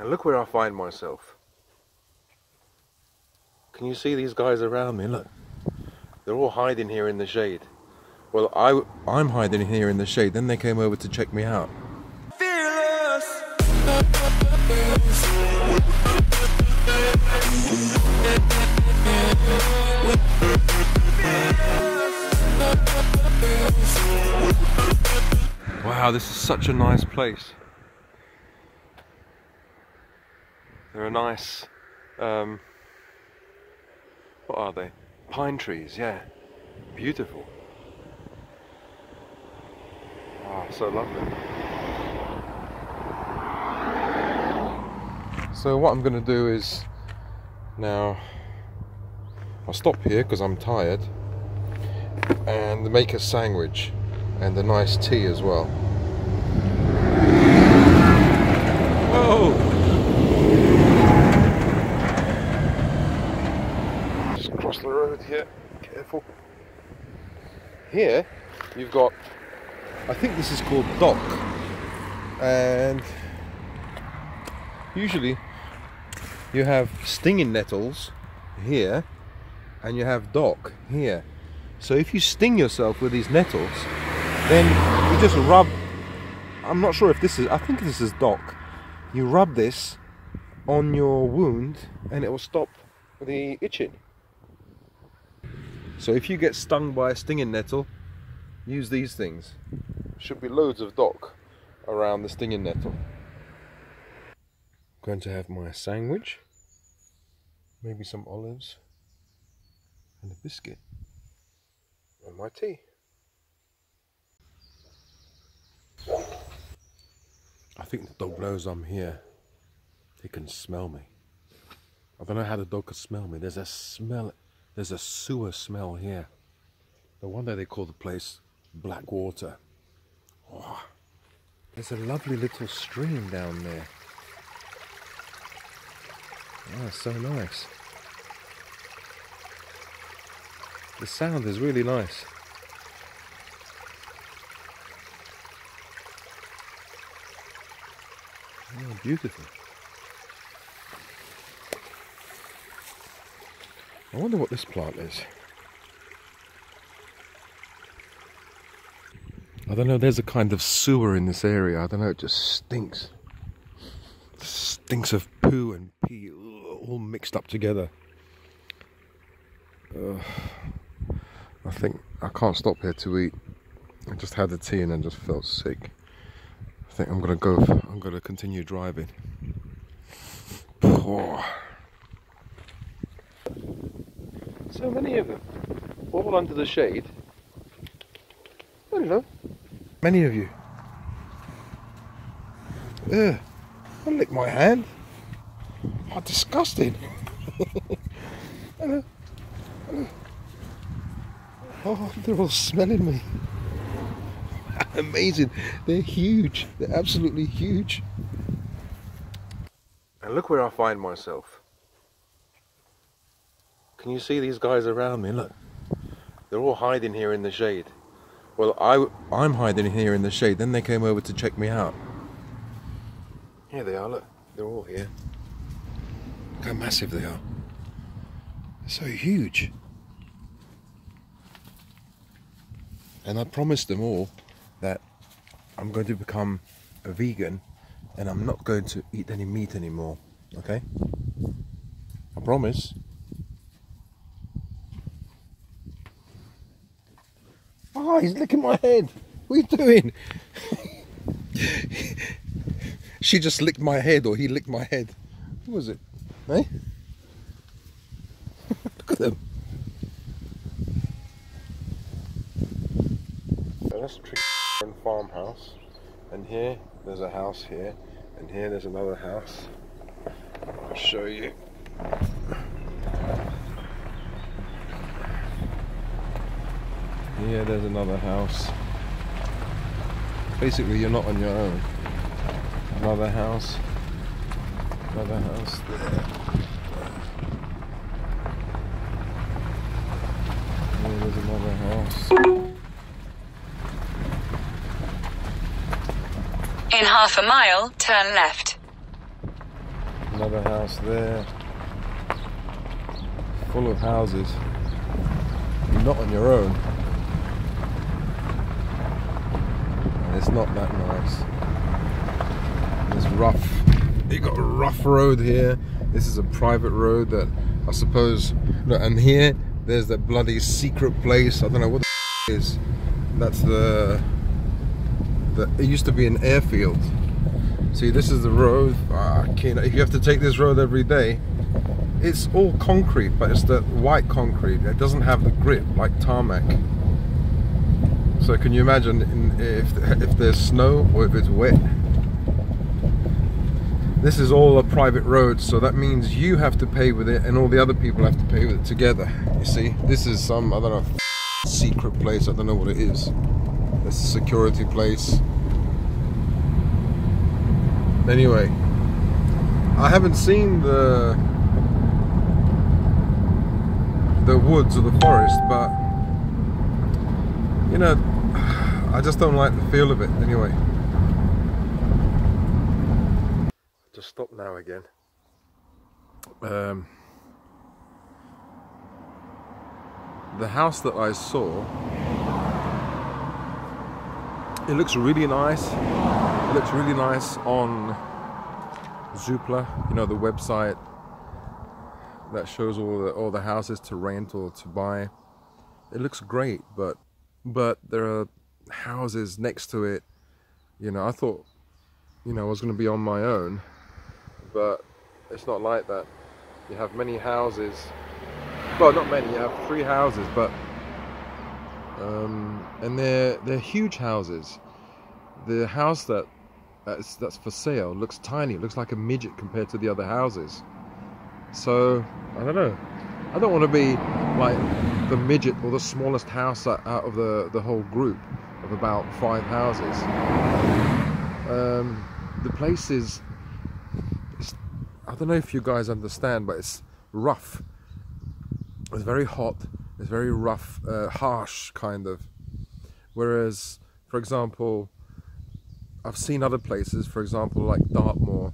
And look where I find myself. Can you see these guys around me? Look. They're all hiding here in the shade. Well, I, I'm hiding here in the shade. Then they came over to check me out. Wow, this is such a nice place. There are nice, um, what are they? Pine trees, yeah. Beautiful. Ah, so lovely. So what I'm going to do is now I'll stop here because I'm tired and make a sandwich and a nice tea as well. Whoa! Road here, careful. Here you've got, I think this is called dock and usually you have stinging nettles here and you have dock here. So if you sting yourself with these nettles, then you just rub I'm not sure if this is I think this is dock you rub this on your wound and it will stop the itching so if you get stung by a stinging nettle use these things should be loads of dock around the stinging nettle I'm going to have my sandwich maybe some olives and a biscuit and my tea I think the dog knows I'm here. He can smell me. I don't know how the dog can smell me. There's a smell, there's a sewer smell here. No wonder they call the place Blackwater. Oh, there's a lovely little stream down there. Oh, so nice. The sound is really nice. Oh, beautiful. I wonder what this plant is. I don't know, there's a kind of sewer in this area. I don't know, it just stinks. Stinks of poo and pee all mixed up together. I think I can't stop here to eat. I just had the tea and then just felt sick. I think I'm gonna go. I'm gonna continue driving. Oh. So many of them, all under the shade. I don't know. Many of you. Ugh. Don't lick my hand. Oh, disgusting. oh, they're all smelling me. amazing. They're huge. They're absolutely huge. And look where I find myself. Can you see these guys around me? Look. They're all hiding here in the shade. Well, I, I'm hiding here in the shade. Then they came over to check me out. Here they are, look. They're all here. Look how massive they are. They're so huge. And I promised them all that I'm going to become a vegan and I'm not going to eat any meat anymore. Okay? I promise. Oh, he's licking my head. What are you doing? she just licked my head or he licked my head. Who was it? Eh? Look at them. that's tricky farmhouse and here there's a house here and here there's another house I'll show you here there's another house basically you're not on your own another house another house there here there's another house In half a mile, turn left. Another house there. Full of houses. You're not on your own. And it's not that nice. It's rough. You got a rough road here. This is a private road that I suppose. and here, there's that bloody secret place. I don't know what the is. That's the. the it used to be an airfield. See, this is the road. Ah, if you have to take this road every day, it's all concrete, but it's the white concrete. It doesn't have the grip like tarmac. So can you imagine in, if if there's snow or if it's wet? This is all a private road, so that means you have to pay with it and all the other people have to pay with it together. You see, this is some, I don't know, secret place, I don't know what it is. It's a security place. Anyway, I haven't seen the the woods or the forest, but you know, I just don't like the feel of it anyway. Just stop now again. Um, the house that I saw, it looks really nice. It looks really nice on Zoopla, you know, the website that shows all the all the houses to rent or to buy. It looks great, but but there are houses next to it. You know, I thought, you know, I was going to be on my own, but it's not like that. You have many houses. Well, not many. You have three houses, but um, and they're they're huge houses. The house that that's, that's for sale looks tiny. It looks like a midget compared to the other houses. So I don't know. I don't want to be like the midget or the smallest house out of the the whole group of about five houses. Um, the place is I don't know if you guys understand, but it's rough. It's very hot. It's very rough, uh, harsh kind of. Whereas, for example, I've seen other places, for example, like Dartmoor,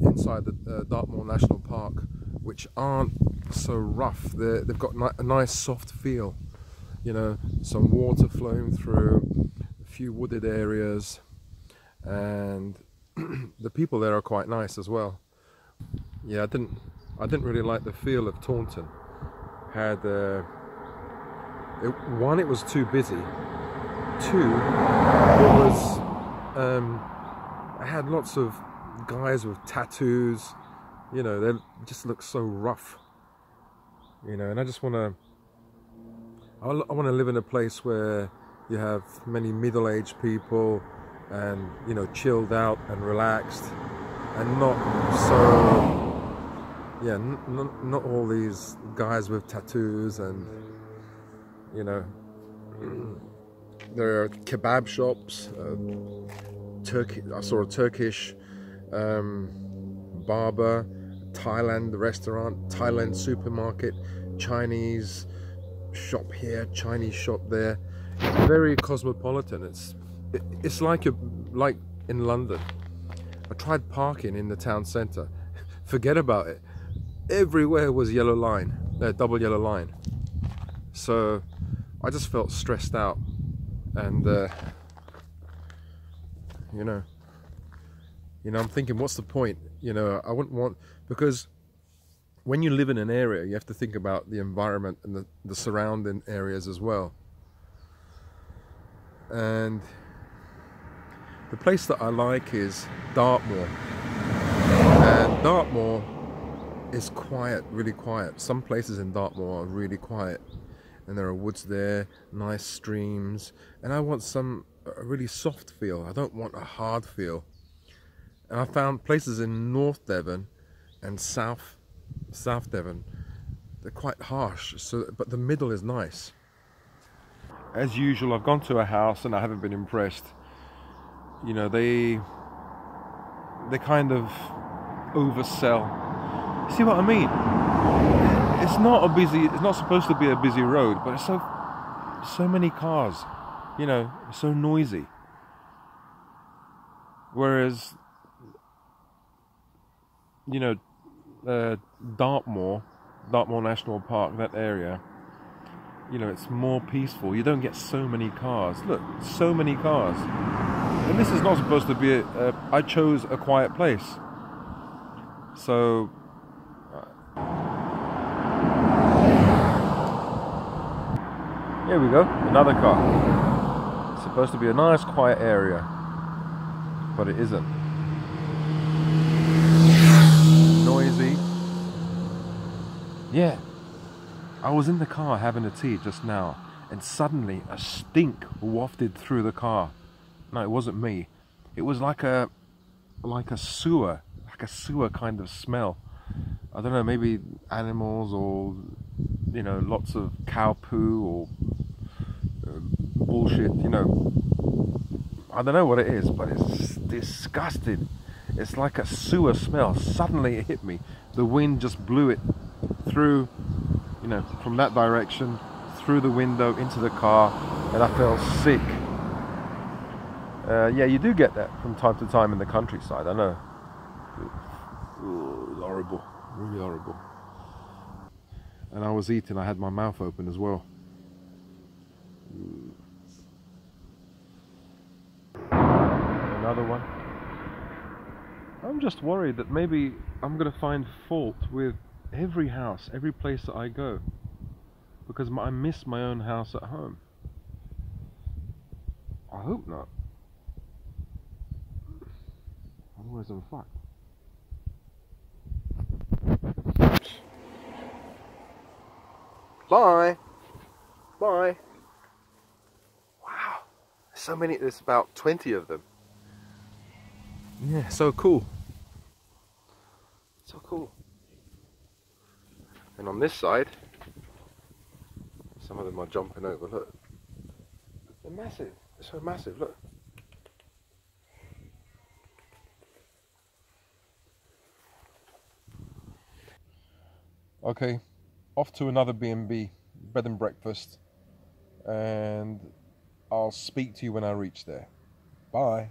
inside the uh, Dartmoor National Park, which aren't so rough. they have got a nice soft feel. You know, some water flowing through, a few wooded areas, and the people there are quite nice as well yeah, I didn't I didn't really like the feel of Taunton. Had uh, it, one, it was too busy. Two, it was um, I had lots of guys with tattoos. You know, they just look so rough. You know, and I just want to. I, want to live in a place where you have many middle-aged people and you know chilled out and relaxed and not so yeah not, all these guys with tattoos and you know there are kebab shops uh, turkey i saw a turkish um, barber thailand the restaurant thailand supermarket chinese shop here chinese shop there it's very cosmopolitan it's it's like a like in london I tried parking in the town centre. Forget about it. Everywhere was yellow line, uh, double yellow line. So I just felt stressed out, and uh, you know, you know, I'm thinking, what's the point? You know, I wouldn't want because when you live in an area, you have to think about the environment and the, the surrounding areas as well. And the place that I like is Dartmoor. And Dartmoor is quiet, really quiet. Some places in Dartmoor are really quiet. And there are woods there, nice streams. And I want some a really soft feel. I don't want a hard feel. And I found places in North Devon and South South Devon. They're quite harsh, so but the middle is nice. As usual, I've gone to a house and I haven't been impressed you know they they kind of oversell see what i mean it's not a busy it's not supposed to be a busy road but it's so so many cars you know so noisy whereas you know, uh, Dartmoor, Dartmoor National Park, that area, you know, it's more peaceful. You don't get so many cars. Look, so many cars. And this is not supposed to be I chose a quiet place. So Here we go, another car. It's supposed to be a nice quiet area, but it isn't. Noisy. Yeah, I was in the car having a tea just now, and suddenly a stink wafted through the car. No, it wasn't me. It was like a like a sewer, like a sewer kind of smell. I don't know, maybe animals or you know, lots of cow poo or uh, bullshit, you know. I don't know what it is, but it's disgusting. It's like a sewer smell. Suddenly it hit me. The wind just blew it through, you know, from that direction, through the window into the car, and I felt sick. Uh, yeah, you do get that from time to time in the countryside, I know. Ooh, horrible, really horrible and I was eating, I had my mouth open as well. Another one. I'm just worried that maybe I'm going to find fault with every house, every place that I go. Because I miss my own house at home. I hope not. Otherwise I'm fucked. Bye. Bye. Wow. So many, there's about 20 of them. Yeah, so cool. So cool. And on this side, some of them are jumping over, look. They're massive. They're so massive, look. Okay, off to another B&B, bed and breakfast, and I'll speak to you when I reach there. Bye.